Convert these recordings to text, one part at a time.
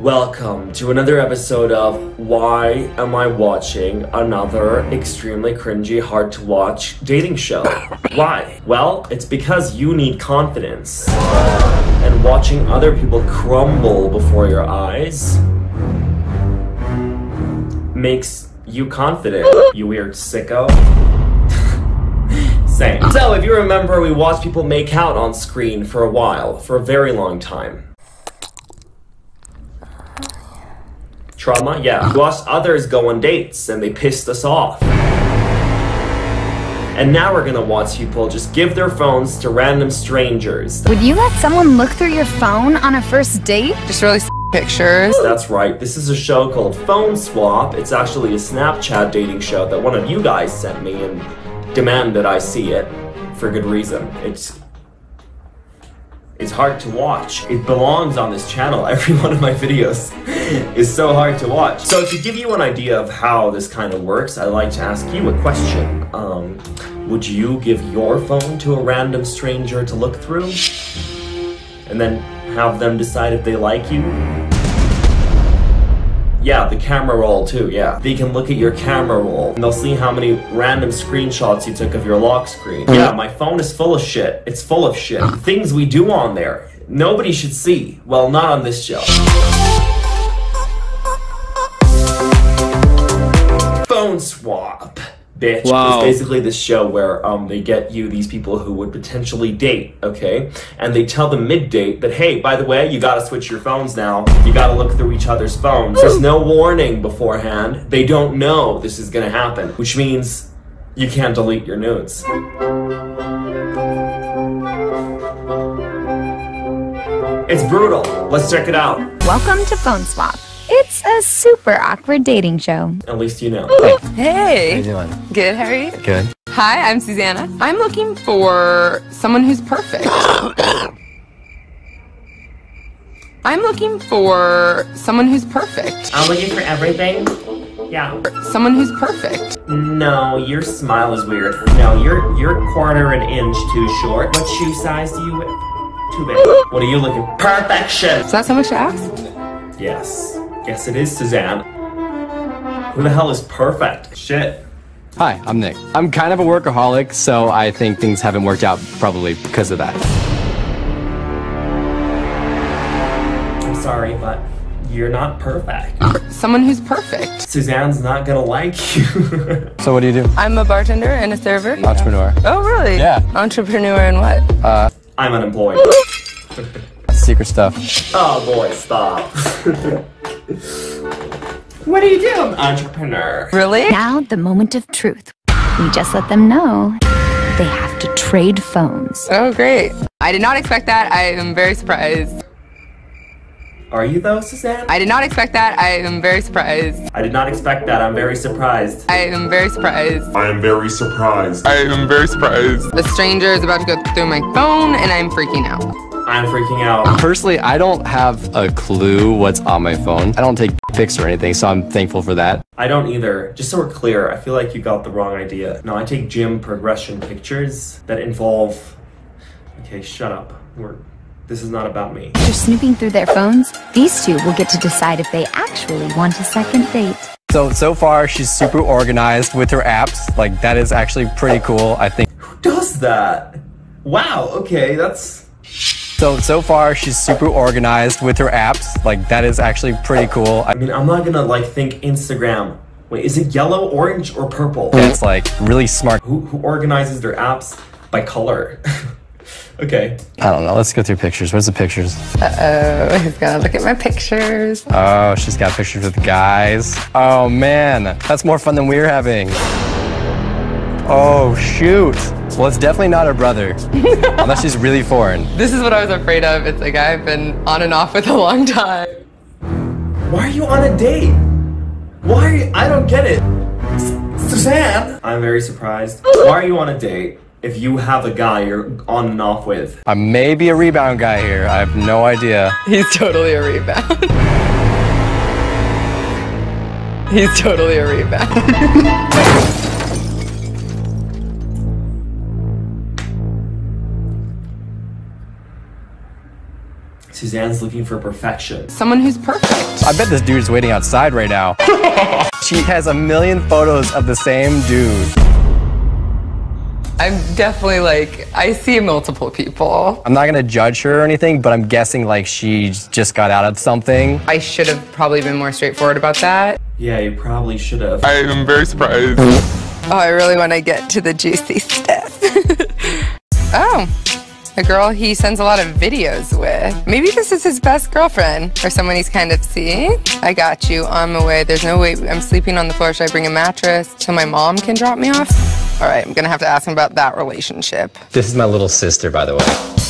Welcome to another episode of Why Am I Watching Another Extremely Cringy, Hard to Watch Dating Show? Why? Well, it's because you need confidence. And watching other people crumble before your eyes makes you confident, you weird sicko. Same. So, if you remember, we watched people make out on screen for a while, for a very long time. Trauma? Yeah. We watched others go on dates and they pissed us off. And now we're gonna watch people just give their phones to random strangers. Would you let someone look through your phone on a first date? Just really pictures. That's right, this is a show called Phone Swap. It's actually a Snapchat dating show that one of you guys sent me and demand that I see it for good reason. It's it's hard to watch. It belongs on this channel. Every one of my videos is so hard to watch. So to give you an idea of how this kind of works, I'd like to ask you a question. Um, would you give your phone to a random stranger to look through? And then have them decide if they like you? Yeah, the camera roll too, yeah. They can look at your camera roll and they'll see how many random screenshots you took of your lock screen. Mm-hmm. Yeah, my phone is full of shit. It's full of shit. Ah. Things we do on there. Nobody should see. Well, not on this show. Phone swap. Bitch. Wow. It's basically this show where um they get you these people who would potentially date, okay? And they tell them mid date that hey, by the way, you gotta switch your phones now. You gotta look through each other's phones. There's no warning beforehand. They don't know this is gonna happen, which means you can't delete your nudes. It's brutal. Let's check it out. Welcome to Phone Swap. It's a super awkward dating show. At least you know. Hey. How you doing? Good, how are you? Good. Hi, I'm Susanna. I'm looking for someone who's perfect. I'm looking for someone who's perfect. I'm looking for everything. Yeah. Someone who's perfect. No, your smile is weird. No, you're you're quarter an inch too short. What shoe size do you wear? Too big. What are you looking? For? Perfection. Is that so much to ask? Yes. Yes, it is, Suzanne. Who the hell is perfect? Shit. Hi, I'm Nick. I'm kind of a workaholic, so I think things haven't worked out probably because of that. I'm sorry, but you're not perfect. Someone who's perfect. Suzanne's not gonna like you. So what do you do? I'm a bartender and a server. Entrepreneur. Oh, really? Yeah. Entrepreneur and what? I'm unemployed. Secret stuff. Oh boy, stop. what do you do? I'm entrepreneur. Really? Now, the moment of truth. We just let them know they have to trade phones. Oh, great. I did not expect that. I am very surprised. Are you though, Suzanne? I did not expect that. I am very surprised. I did not expect that. I'm very surprised. I am very surprised. I am very surprised. I am very surprised. The stranger is about to go through my phone and I'm freaking out. I'm freaking out. Personally, I don't have a clue what's on my phone. I don't take pics or anything, so I'm thankful for that. I don't either. Just so we're clear, I feel like you got the wrong idea. No, I take gym progression pictures that involve. Okay, shut up. We're. This is not about me. After snooping through their phones, these two will get to decide if they actually want a second date. So so far, she's super organized with her apps. Like that is actually pretty cool. I think. Who does that? Wow. Okay, that's. So so far, she's super organized with her apps. Like that is actually pretty cool. I I mean, I'm not gonna like think Instagram. Wait, is it yellow, orange, or purple? it's like really smart. Who who organizes their apps by color? okay. I don't know. Let's go through pictures. Where's the pictures? Uh oh, he's gonna look at my pictures. Oh, she's got pictures with guys. Oh man, that's more fun than we're having. Oh shoot. Well, it's definitely not her brother, unless she's really foreign. This is what I was afraid of. It's a guy I've been on and off with a long time. Why are you on a date? Why? Are I don't get it. S- Suzanne! I'm very surprised. Why are you on a date if you have a guy you're on and off with? I may be a rebound guy here. I have no idea. He's totally a rebound. He's totally a rebound. Suzanne's looking for perfection. Someone who's perfect. I bet this dude's waiting outside right now. she has a million photos of the same dude. I'm definitely like, I see multiple people. I'm not gonna judge her or anything, but I'm guessing like she just got out of something. I should have probably been more straightforward about that. Yeah, you probably should have. I am very surprised. Oh, I really want to get to the juicy stuff. oh, a girl he sends a lot of videos with. Maybe this is his best girlfriend or someone he's kind of seeing. I got you on my way. There's no way I'm sleeping on the floor. Should I bring a mattress so my mom can drop me off? All right, I'm gonna have to ask him about that relationship. This is my little sister, by the way.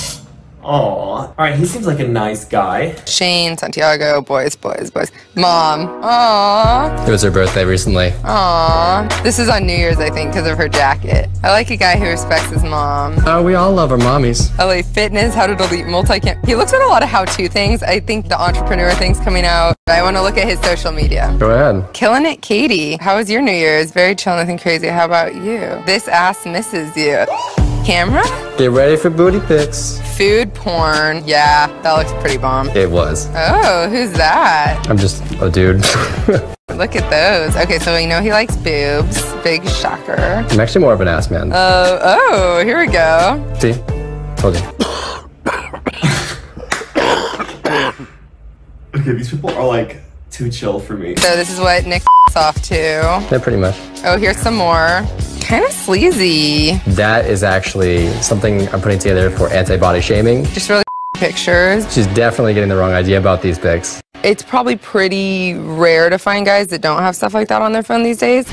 Aw. Alright, he seems like a nice guy. Shane, Santiago, boys, boys, boys. Mom. Aww. It was her birthday recently. Aww. This is on New Year's, I think, because of her jacket. I like a guy who respects his mom. Oh, we all love our mommies. LA Fitness, how to delete multi-cam. He looks at a lot of how-to things. I think the entrepreneur thing's coming out. I want to look at his social media. Go ahead. Killing it, Katie. How was your New Year's? Very chill, nothing crazy. How about you? This ass misses you. Camera? Get ready for booty pics. Food porn. Yeah, that looks pretty bomb. It was. Oh, who's that? I'm just a dude. Look at those. Okay, so we know he likes boobs. Big shocker. I'm actually more of an ass man. Oh, oh, here we go. See? Told you. Okay, these people are like too chill for me. So this is what Nick off to. Yeah, pretty much. Oh, here's some more. Kind of sleazy. That is actually something I'm putting together for anti-body shaming. Just really pictures. She's definitely getting the wrong idea about these pics. It's probably pretty rare to find guys that don't have stuff like that on their phone these days.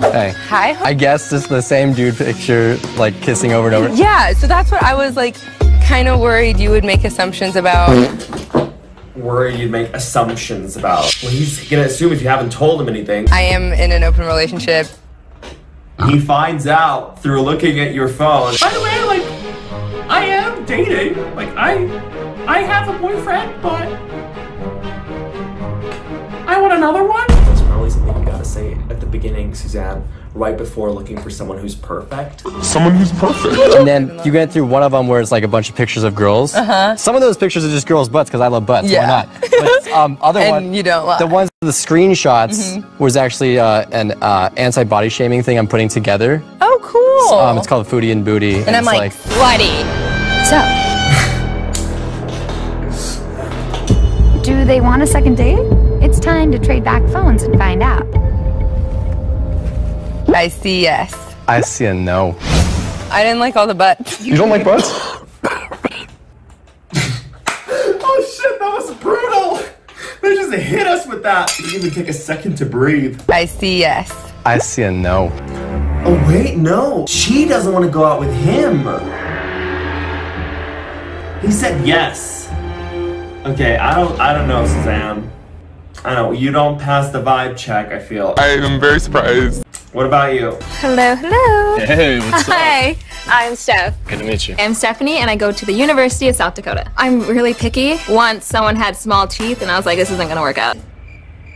Hey. Hi. I guess it's the same dude picture, like kissing over and over. Yeah, so that's what I was like kind of worried you would make assumptions about. Worry you'd make assumptions about. Well, he's gonna assume if you haven't told him anything. I am in an open relationship. He finds out through looking at your phone. By the way, like, I am dating. Like, I, I have a boyfriend, but I want another one. That's probably something you gotta say at the beginning, Suzanne, right before looking for someone who's perfect. Someone who's perfect. And then you went through one of them where it's like a bunch of pictures of girls. Uh-huh. Some of those pictures are just girls' butts because I love butts. Yeah. Why not? But um, other And one, you don't lie. The ones, the screenshots was actually uh, an uh, anti-body shaming thing I'm putting together. Oh, cool. Um, it's called Foodie and Booty. And I'm it's like, slutty. So, do they want a second date? It's time to trade back phones and find out. I see yes. I see a no. I didn't like all the butts. You don't like butts? Oh shit, that was brutal. They just hit us with that. Didn't even take a second to breathe. I see yes. I see a no. Oh wait, no. She doesn't want to go out with him. He said yes. Okay, I don't I don't know, Suzanne. I don't you don't pass the vibe check, I feel. I am very surprised. What about you? Hello, hello. Hey, what's up? Hi, I'm Steph. Good to meet you. I'm Stephanie, and I go to the University of South Dakota. I'm really picky. Once someone had small teeth, and I was like, this isn't gonna work out.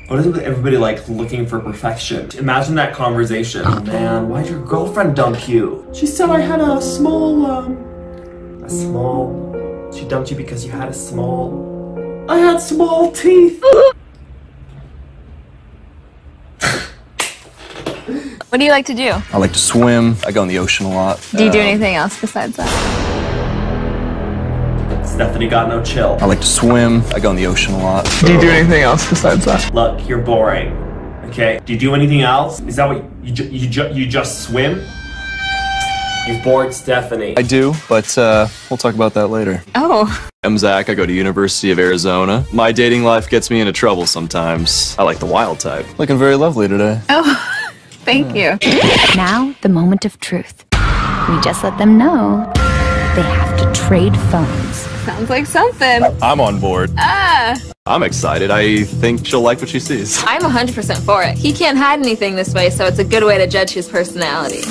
What is it with everybody like looking for perfection? Imagine that conversation. Oh man, why'd your girlfriend dump you? She said I had a small, um, a small. She dumped you because you had a small. I had small teeth. What do you like to do? I like to swim. I go in the ocean a lot. Do you do anything else besides that? Stephanie got no chill. I like to swim. I go in the ocean a lot. Do you do anything else besides that? Look, you're boring. Okay. Do you do anything else? Is that what you ju- you ju- you just swim? You've bored Stephanie. I do, but uh, we'll talk about that later. Oh, I'm Zach. I go to University of Arizona. My dating life gets me into trouble sometimes. I like the wild type. Looking very lovely today. thank you. Now, the moment of truth. We just let them know they have to trade phones. Sounds like something. I'm on board. Ah, I'm excited. I think she'll like what she sees. I'm 100% for it. He can't hide anything this way, so it's a good way to judge his personality.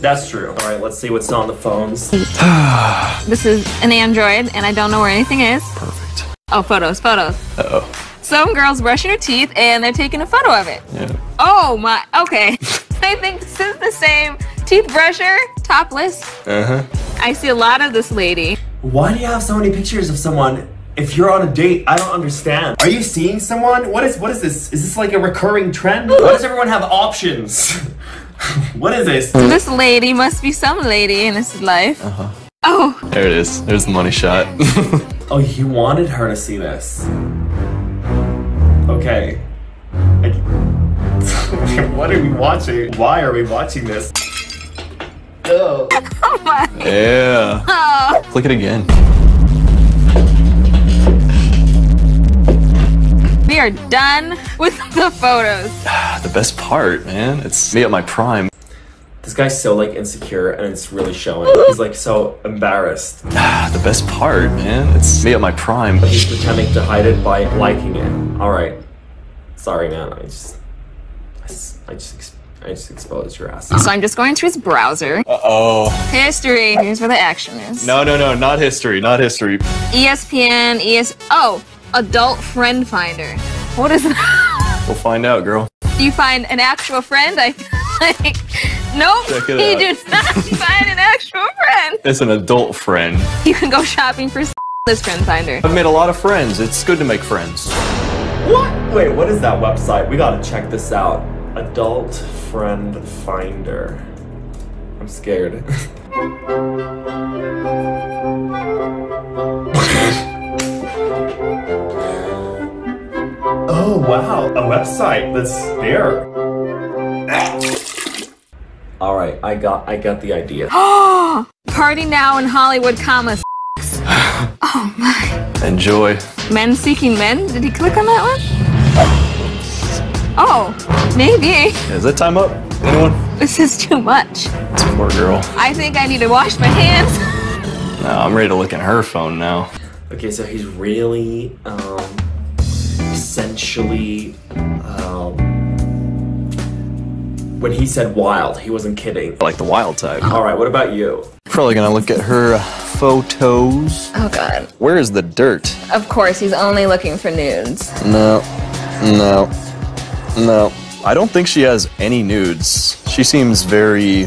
That's true. All right, let's see what's on the phones. This is an Android, and I don't know where anything is. Perfect. Oh, photos, photos. Uh-oh. Some girl's brushing her teeth, and they're taking a photo of it. Yeah. Oh my, okay. I think this is the same teeth brusher, topless. Uh-huh. I see a lot of this lady. Why do you have so many pictures of someone if you're on a date? I don't understand. Are you seeing someone? What is what is this? Is this like a recurring trend? Why does everyone have options? what is this? This lady must be some lady in his life. Uh-huh. Oh, There it is. There's the money shot. Oh, you wanted her to see this. Okay. I- what are we watching? Why are we watching this? Ugh. yeah. Click it again. we are done with the photos. The best part, man, it's me at my prime. This guy's so like insecure and it's really showing. He's like so embarrassed. The best part, man, it's me at my prime. But he's pretending to hide it by liking it. Alright. Sorry, man. I just. I just. I just, I just exposed your ass. So I'm just going to his browser. Uh oh. History. Here's where the action is. No, no, no, not history, not history. ESPN, ES. Oh, Adult Friend Finder. What is that? We'll find out, girl. Do you find an actual friend? I like. Nope. He out. did not find an actual friend. It's an adult friend. You can go shopping for this friend finder. I've made a lot of friends. It's good to make friends. What? Wait, what is that website? We gotta check this out. Adult Friend Finder. I'm scared. oh wow, a website that's there. All right, I got I got the idea. Party now in Hollywood, comma. Oh my. Enjoy. Men seeking men. Did he click on that one? Oh, maybe. Is that time up? Anyone? This is too much. Poor girl. I think I need to wash my hands. No, I'm ready to look at her phone now. Okay, so he's really, um, essentially, um, when he said wild, he wasn't kidding. I like the wild type. All right, what about you? Probably gonna look at her uh, photos. Oh god. Where is the dirt? Of course, he's only looking for nudes. No, no, no. I don't think she has any nudes. She seems very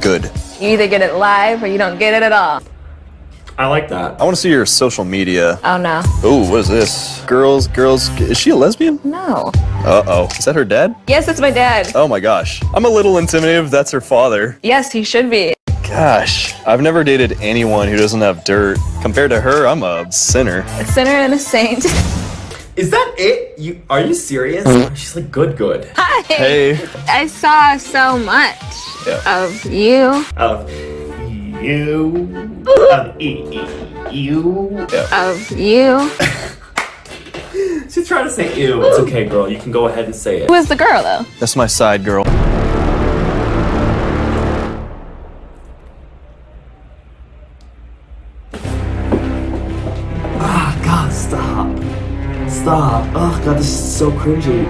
good. You either get it live or you don't get it at all. I like that. I want to see your social media. Oh no. Ooh, what is this? Girls, girls. Is she a lesbian? No. Uh oh. Is that her dad? Yes, it's my dad. Oh my gosh. I'm a little intimidated if that's her father. Yes, he should be. Gosh. I've never dated anyone who doesn't have dirt. Compared to her, I'm a sinner. A sinner and a saint. Is that it? You are you serious? She's like good, good. Hi. Hey. I saw so much Yeah. of you, Of you, of e- e- you. of you. She's trying to say ew. It's okay, girl. You can go ahead and say it. Who is the girl though? That's my side girl. Ah, God, stop. Stop. Oh, God, this is so cringy.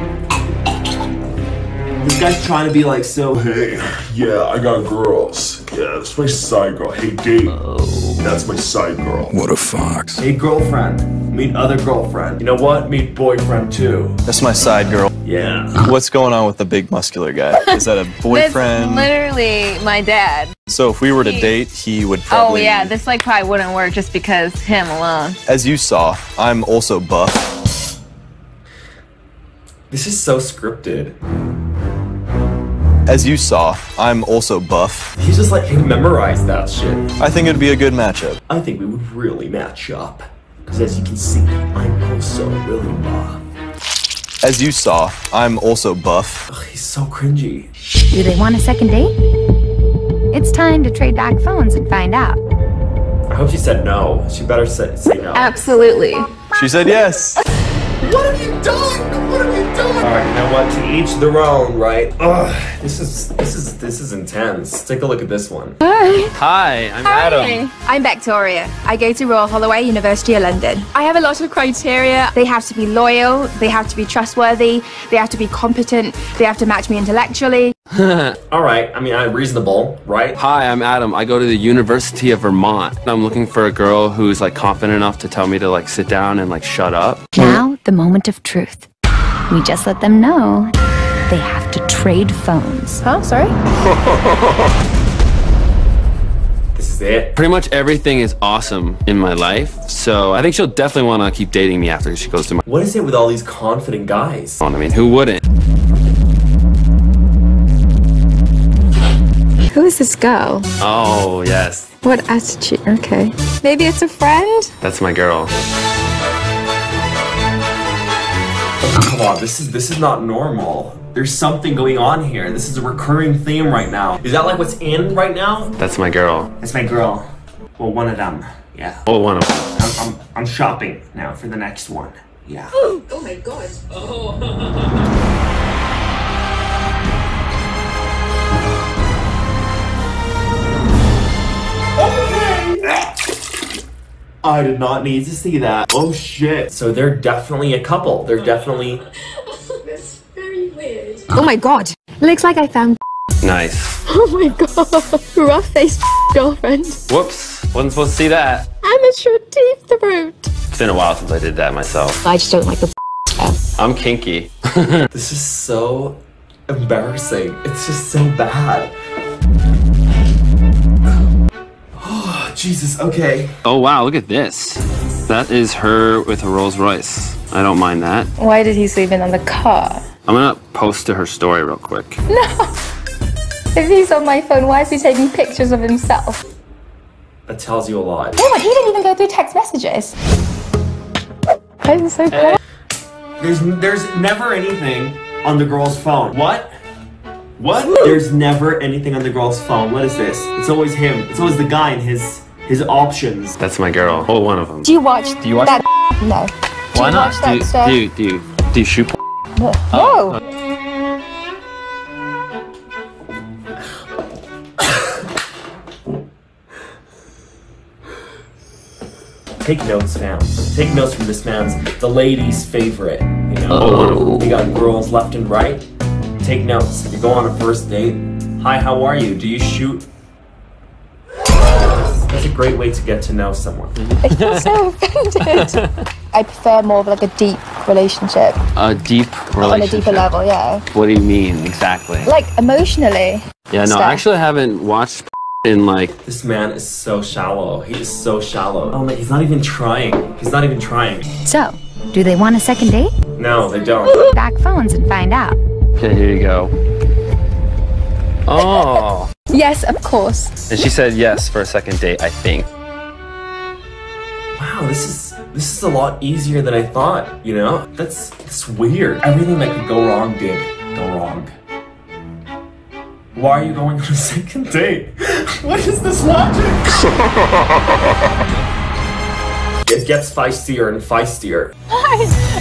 This guy's trying to be like so. Hey, yeah, I got girls. Yeah, that's my side girl. Hey, Dave. That's my side girl. What a fox. Hey, girlfriend. Meet other girlfriend. You know what? Meet boyfriend too. That's my side girl. Yeah. What's going on with the big muscular guy? Is that a boyfriend? That's literally my dad. so if we were to date, he would probably. Oh yeah, this like probably wouldn't work just because him alone. As you saw, I'm also buff. This is so scripted. As you saw, I'm also buff. He's just like, hey, memorize that shit. I think it'd be a good matchup. I think we would really match up. Because as you can see, I'm also really buff. As you saw, I'm also buff. Ugh, he's so cringy. Do they want a second date? It's time to trade back phones and find out. I hope she said no. She better say, say no. Absolutely. She said yes. What have you done? What have you done? All right, you know what? To each their own, right? Ugh, this is this is this is intense. Take a look at this one. Hi, I'm Adam. I'm Victoria. I go to Royal Holloway, University of London. I have a lot of criteria. They have to be loyal, they have to be trustworthy, they have to be competent, they have to match me intellectually. All right, I mean, I'm reasonable, right? Hi, I'm Adam. I go to the University of Vermont. I'm looking for a girl who's like confident enough to tell me to like sit down and like shut up. Now, the moment of truth. We just let them know they have to trade phones. Huh? Sorry? This is it. Pretty much everything is awesome in my life, so I think she'll definitely want to keep dating me after she goes to my. What is it with all these confident guys? I mean, who wouldn't? Who is this girl? Oh yes, What attitude? Okay. Maybe it's a friend? that's my girl. Come on, this is this is not normal. There's something going on here. This is a recurring theme right now. Is that like what's in right now? That's my girl. That's my girl. Well, one of them. Yeah. Oh, one of them. I'm, I'm, I'm shopping now for the next one. Yeah. Oh my god. I did not need to see that. Oh shit. So they're definitely a couple. They're definitely. That's very weird. Oh my god. Looks like I found. Nice. Oh my god. Rough faced girlfriend. Whoops, wasn't supposed to see that. Amateur deep throat. It's been a while since I did that myself. I just don't like the. I'm kinky. This is so embarrassing. It's just so bad. Jesus. Okay. Oh wow, look at this. That is her with a Rolls Royce. I don't mind that. Why did he sleep in on the car? I'm gonna post to her story real quick. No! If he's on my phone, why is he taking pictures of himself? That tells you a lot. Oh, he didn't even go through text messages. I'm so proud. There's there's never anything on the girl's phone. What? What? There's never anything on the girl's phone. What is this? It's always him. It's always the guy in his his options. That's my girl. Oh, one of them. Do you watch, Do you watch that? No. Do Why not? watch that Do, stuff? do, you- do, you- do you shoot? No. Oh. Take notes, fam. Take notes from this man's the ladies' favorite. You know, Oh. we got girls left and right. Take notes. You go on a first date. Hi, how are you? Do you shoot? That's a great way to get to know someone. I feel so offended. I prefer more of like a deep relationship. A deep relationship. On a deeper level, yeah. What do you mean exactly? Like emotionally. Yeah, no, stuff. I actually haven't watched in like. This man is so shallow. He is so shallow. Oh my, he's not even trying. He's not even trying. So, do they want a second date? No, they don't. Back phones and find out. Okay, here you go. Oh. Yes, of course. And she said yes for a second date, I think. Wow, this is this is a lot easier than I thought. You know, that's that's weird. Everything that could go wrong did go wrong. Why are you going on a second date? What is this logic? it gets feistier and feistier. Hi,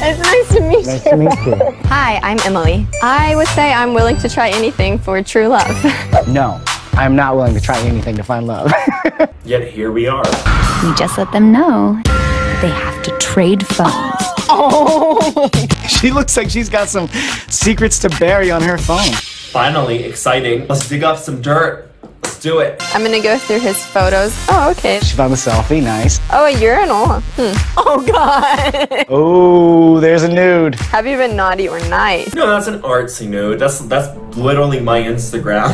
it's nice to meet Nice you. to meet you. Hi, I'm Emily. I would say I'm willing to try anything for true love. No, I'm not willing to try anything to find love. Yet here we are. We just let them know they have to trade phones. oh, she looks like she's got some secrets to bury on her phone. Finally, exciting. Let's dig up some dirt. Let's do it. I'm gonna go through his photos. Oh, okay. She found the selfie, nice. Oh, a urinal. Hmm. Oh, God. Oh, there's a nude. Have you been naughty or nice? No, that's an artsy nude. That's that's literally my Instagram.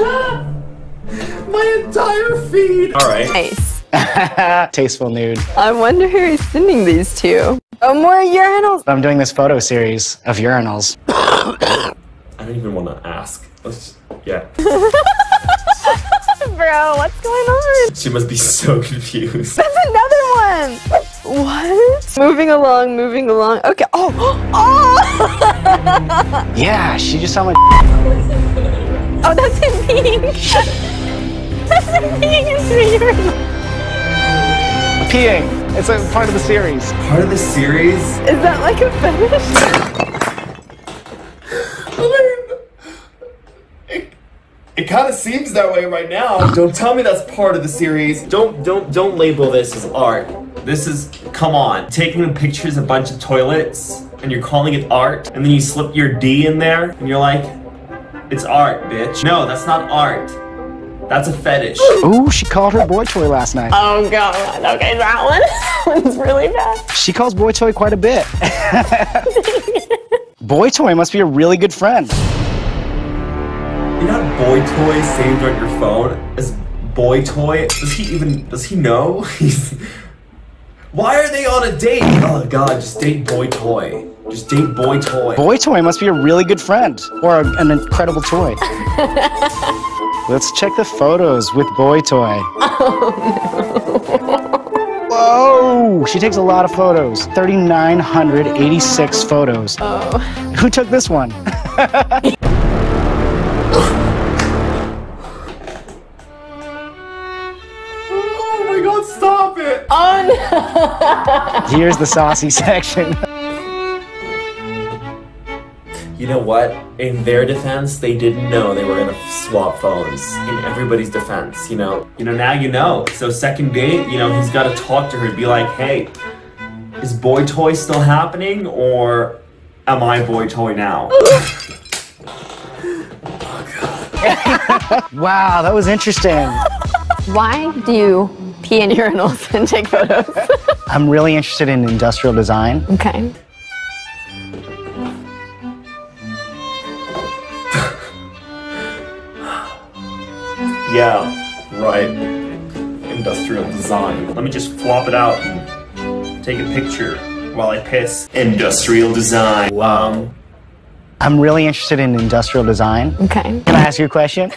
my entire feed. All right. Nice. Tasteful nude. I wonder who he's sending these to. Oh, more urinals. I'm doing this photo series of urinals. I don't even want to ask. Let's yeah. Bro, what's going on? She must be so confused. That's another one. What? Moving along, moving along. Okay. Oh, oh. Yeah, she just saw my. Oh, that's him peeing. that's him peeing into the urinal. Peeing. It's a part of the series. Part of the series. Is that like a fetish? It kind of seems that way right now. Don't tell me that's part of the series. Don't don't don't label this as art. This is come on. Taking pictures of a bunch of toilets and you're calling it art, and then you slip your D in there and you're like, it's art, bitch. No, that's not art. That's a fetish. Ooh, she called her boy toy last night. Oh god. Okay, that one That one's really bad. She calls boy toy quite a bit. boy toy must be a really good friend. You got boy toy saved on your phone as boy toy. Does he even? Does he know? He's. Why are they on a date? Oh god, just date boy toy. Just date boy toy. Boy toy must be a really good friend or a- an incredible toy. Let's check the photos with boy toy. Oh, no. Whoa! She takes a lot of photos. 3,986 photos. Oh. Who took this one? Oh my god, stop it! Oh Here's the saucy section. You know what? In their defense, they didn't know they were gonna swap phones. In everybody's defense, you know. You know, now you know. So second date, you know, he's gotta talk to her and be like, hey, is boy toy still happening or am I boy toy now? Oh, wow, that was interesting. Why do you pee in urinals and take photos? I'm really interested in industrial design. okay. Yeah, right. Industrial design. Let me just flop it out and take a picture while I piss. Industrial design. Wow. I'm really interested in industrial design. Okay. Can I ask you a question?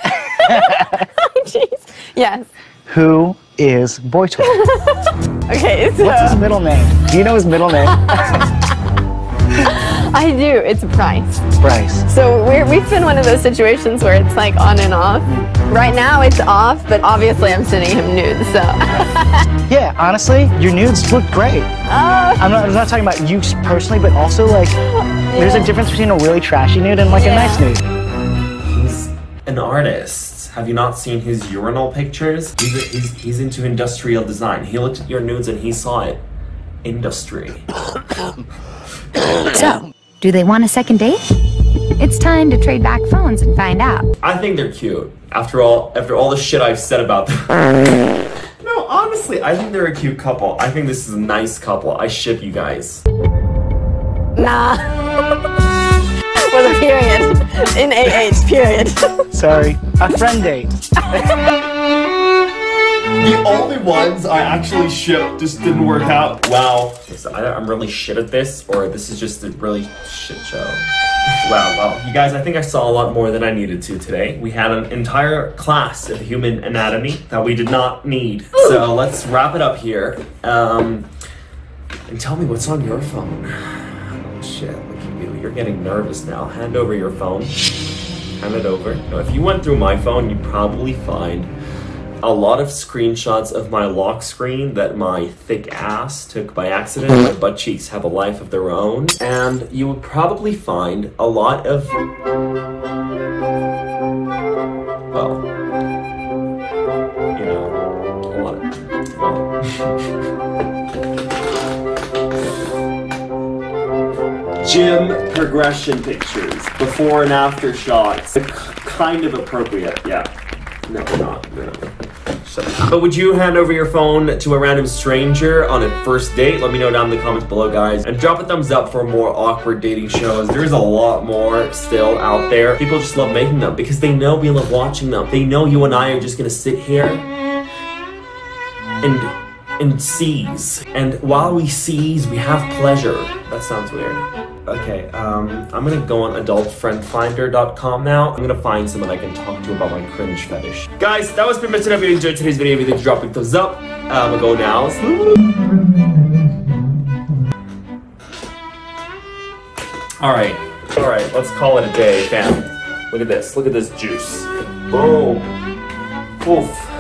Jeez. Yes. Who is Boy Toy? Okay, so What's his middle name? Do you know his middle name? I do. It's Bryce. Bryce. So we're, we've been one of those situations where it's like on and off. Right now it's off, but obviously I'm sending him nudes. So Yeah, honestly, your nudes look great. Oh. I'm not, I'm not talking about you personally, but also like, there's a difference between a really trashy nude and like a nice nude. He's an artist. Have you not seen his urinal pictures? He's, a, he's, he's into industrial design. He looked at your nudes and he saw it. Industry. So, do they want a second date? It's time to trade back phones and find out. I think they're cute. After all, after all the shit I've said about them. no, honestly, I think they're a cute couple. I think this is a nice couple. I ship you guys. nah. With a period. In AH, period. Sorry, a friend date. The only ones I actually shipped just didn't work out. Wow. So either I'm really shit at this, or this is just a really shit show. Wow, well, you guys, I think I saw a lot more than I needed to today. We had an entire class of human anatomy that we did not need. So let's wrap it up here. Um, and tell me what's on your phone. Oh, shit, look at you. You're getting nervous now. Hand over your phone. Hand it over. Now, if you went through my phone, you'd probably find a lot of screenshots of my lock screen that my thick ass took by accident. Hmm. My butt cheeks have a life of their own. And you will probably find a lot of. Well. You know, a lot of. Well. Gym progression pictures, before and after shots. Kind of appropriate, yeah. No, not. No. But would you hand over your phone to a random stranger on a first date? Let me know down in the comments below, guys. And drop a thumbs up for more awkward dating shows. There's a lot more still out there. People just love making them because they know we love watching them. They know you and I are just gonna sit here and and seize. And while we seize, we have pleasure. That sounds weird. Okay, um, I'm gonna go on adultfriendfinder.com now. I'm gonna find someone I can talk to about my cringe fetish. Guys, that was pretty much it. If you enjoyed today's video, if you did, drop a thumbs up. I'm gonna go now. Alright, alright, let's call it a day, fam. Look at this, look at this juice. Boom. Oof.